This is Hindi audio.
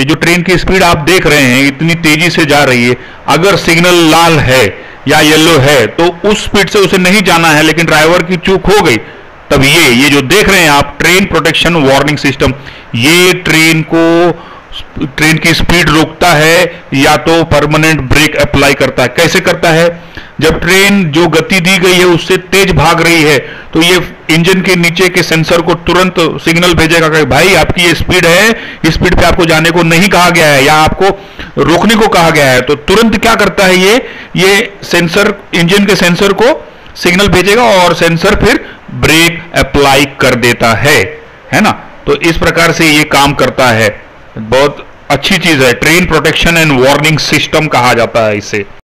कि जो ट्रेन की स्पीड आप देख रहे हैं, इतनी तेज़ी से जा रही है, अगर सिग्नल लाल है या येलो है तो उस स्पीड से उसे नहीं जाना है, लेकिन ड्राइवर की चूक हो गई। तब ये ये जो देख रहे हैं आप, ट्रेन प्रोटेक्शन वार्निंग सिस्टम, ये ट्रेन को ट्रेन की स्पीड रोकता है या तो परमानेंट ब्रेक अप्लाई करता है। कैसे करता है? जब ट्रेन जो गति दी गई है, उससे तेज भाग रही है तो ये इंजन के नीचे के सेंसर को तुरंत सिग्नल भेजेगा कि भाई आपकी ये स्पीड है स्पीड पे आपको जाने को नहीं कहा गया है या आपको रोकने को कहा गया है तो तुरंत क्या करता है ये ये सेंसर, इंजन के सेंसर को सिग्नल भेजेगा और सेंसर फिर ब्रेक अप्लाई कर देता है है ना? तो इस प्रकार से ये काम करता है। बहुत अच्छी चीज़ है। Train protection and warning system कहा जाता है इसे।